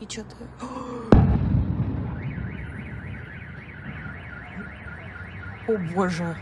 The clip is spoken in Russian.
И что ты... О боже.